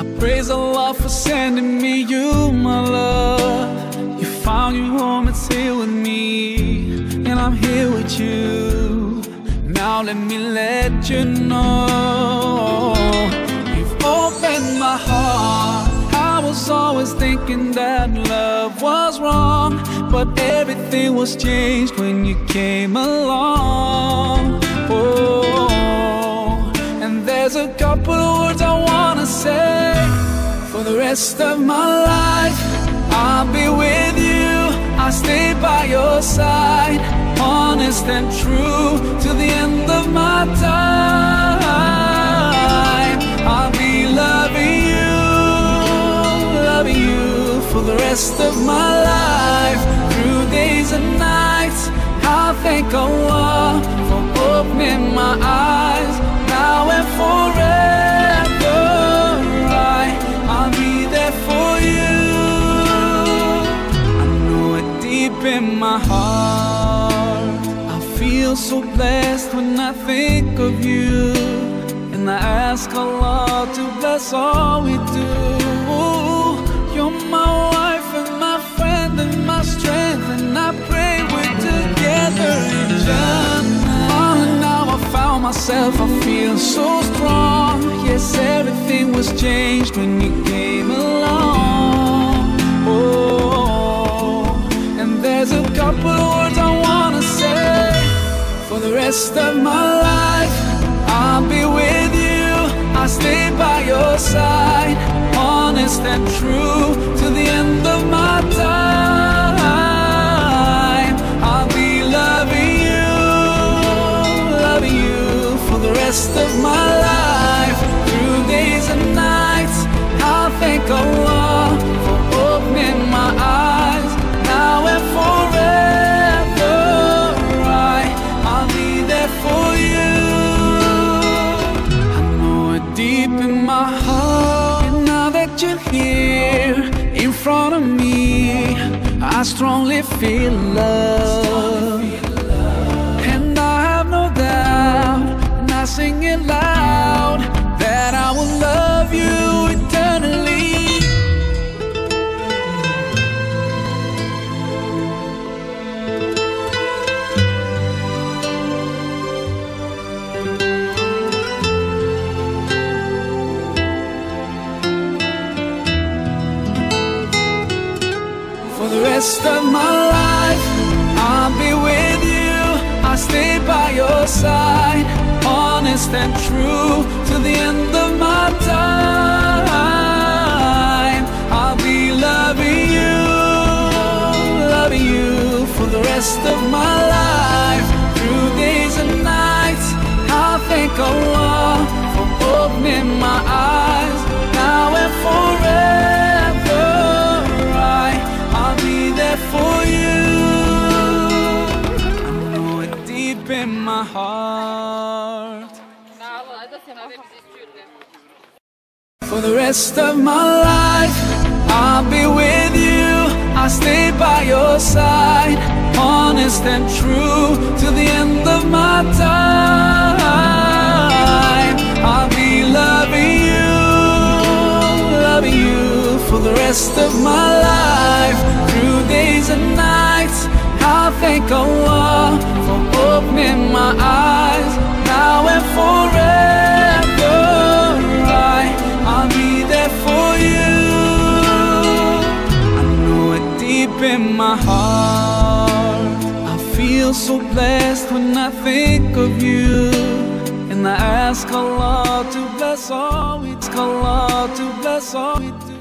I praise Allah for sending me you, my love. You found your home, it's here with me, and I'm here with you. Now let me let you know you've opened my heart. I was always thinking that love was wrong, but everything was changed when you came along. Oh, and there's a couple words I the rest of my life. I'll be with you, I'll stay by your side, honest and true to the end of my time. I'll be loving you, loving you for the rest of my life, through days and nights. I'll thank Allah for opening my eyes so blessed when I think of you. And I ask Allah to bless all we do. You're my wife and my friend and my strength. And I pray we're together in Jannah. Oh, now I found myself, I feel so strong. Yes, everything was changed when you rest of my life. I'll be with you, I'll stay by your side, honest and true to the end of my time. Front of me, I strongly feel love. And I have no doubt, and I sing it loud, rest of my life, I'll be with you. I'll stay by your side, honest and true to the end of my time. I'll be loving you, loving you for the rest of my life, my heart. For the rest of my life, I'll be with you. I'll stay by your side, honest and true to the end of my time. I'll be loving you, loving you for the rest of my life, through days and nights. I'll for opening my eyes now and forever. I, I'll be there for you. I know it deep in my heart. I feel so blessed when I think of you. And I ask Allah to bless all we ask Allah to bless all we do.